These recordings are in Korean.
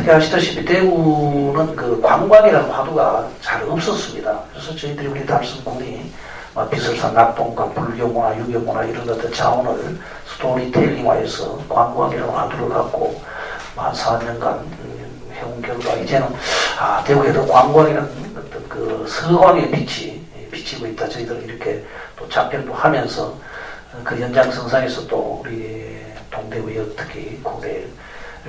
어떻게 아시다시피 대구는 그 관광이라는 화두가 잘 없었습니다. 그래서 저희들이 우리 달성군이 뭐 비설사 낙동과 불교문화, 유교문화 이런 것들 자원을 스토리텔링화해서 관광이라는 화두를 갖고 한 4년간 해온 결과 이제는 아 대구에도 관광이라는 어떤 그 서광의 빛이 비치고 있다. 저희들 이렇게 또 작별도 하면서 그 연장선상에서 또 우리 동대구역 특히 고대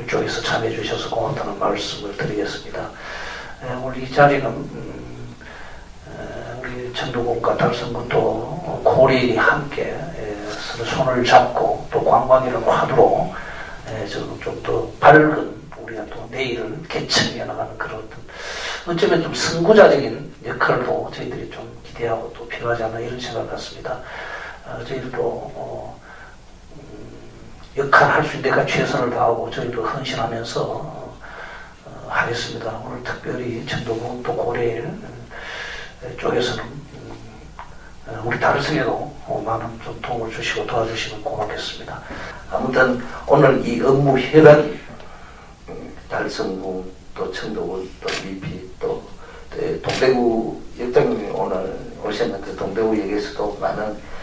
쪽에서 참여해 주셔서 고맙다는 말씀을 드리겠습니다. 오늘 이 자리는 음, 우리 청도군과 달성군도 고리이 함께 서로 손을 잡고 또 관광이라는 화두로 좀 더 밝은 우리가 또 내일을 개척해 나가는 그런 어쩌면 좀 선구자적인 역할도 저희들이 좀 기대하고 또 필요하지 않나 이런 생각 같습니다. 어, 저희들도 어, 음, 역할 할수 있는 데가 최선을 다하고 저희도 헌신하면서 어, 하겠습니다. 오늘 특별히 청도군 또 고래일 쪽에서는 음, 우리 다르성에도 많은 좀 도움을 주시고 도와주시면 고맙겠습니다. 아무튼 오늘 이 업무 협약 달성군 또 청도군 또 미피 또 동대구 역장님이 오늘 오셨는데 동대구 역에서도 많은 예,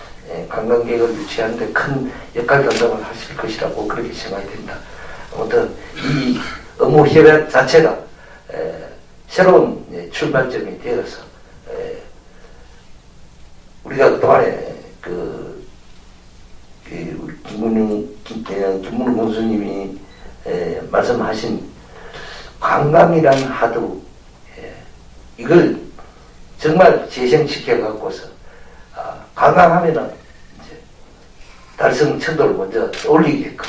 관광객을 유치하는데 큰 역할 담당을 하실 것이라고 그렇게 생각이 됩니다. 아무튼 이 업무 협약 자체가 새로운 예, 출발점이 되어서 우리가 그동안에 그 김문웅 공수님이 말씀하신 관광이란 하도 이걸 정말 재생시켜 갖고서 아, 관광하면은 이제 달성 천도를 먼저 올리게끔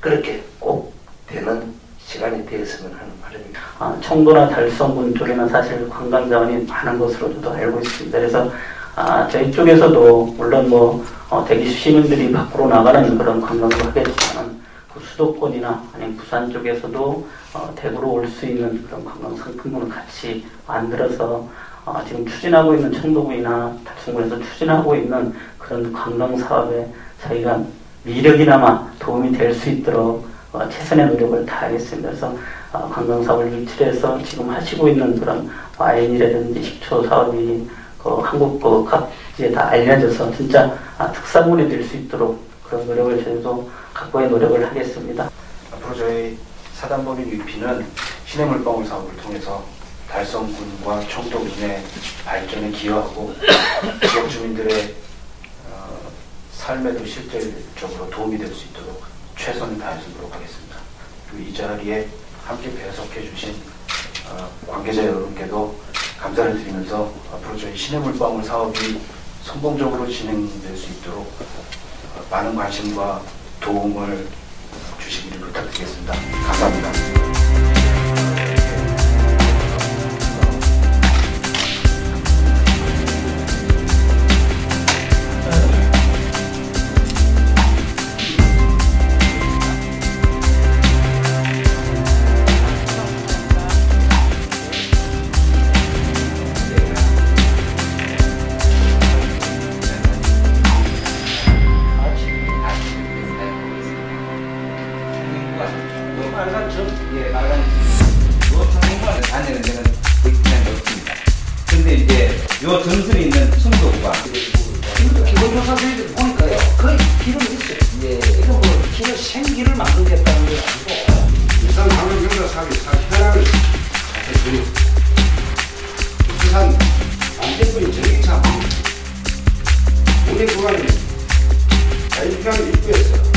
그렇게 꼭 되는 시간이 되었으면 하는 바람입니다. 아, 청도나 달성군 쪽에는 사실 관광 자원이 많은 것으로 저도 알고 있습니다. 그래서 아, 저희 쪽에서도 물론 뭐 어, 대기 시민들이 밖으로 나가는 그런 관광도 하겠지만 그 수도권이나 아니면 부산 쪽에서도 어, 대구로 올 수 있는 그런 관광 상품을 같이 만들어서 어, 지금 추진하고 있는 청도군이나 달성군에서 추진하고 있는 그런 관광 사업에 저희가 미력이나마 도움이 될 수 있도록 어, 최선의 노력을 다하겠습니다. 그래서 어, 관광 사업을 유치해서 지금 하시고 있는 그런 와인이라든지 식초 사업이 그 한국 그 각지에 다 알려져서 진짜 아, 특산물이 될 수 있도록 그런 노력을 저희도 각고의 노력을 하겠습니다. 앞으로 저희 사단법인 위피는 신의 물방울 사업을 통해서 달성군과 청도군의 발전에 기여하고 지역 주민들의 어, 삶에도 실질적으로 도움이 될 수 있도록 최선을 다해서 노력하겠습니다. 이 자리에 함께 배석해 주신 어, 관계자 여러분께도 감사를 드리면서 앞으로 저희 신의 물방울 사업이 성공적으로 진행될 수 있도록 어, 많은 관심과 도움을 주시기를 부탁드리겠습니다. 감사합니다. 이 빨간 줄? 예, 빨간 줄. 요 창문은 안에는 제가 보이트맨 없습니다. 근데 이제 요 전선에 있는 순도구가 기본적으로 선생님들 보니까요. 거의 기름이 있어요. 이거 뭐 기름 생기를 만들겠다는 게 아니고 일단 가면 여자 사기, 사기 현황을 주고 부산 남대문 전기차 우리 구간이 자유평 입구에서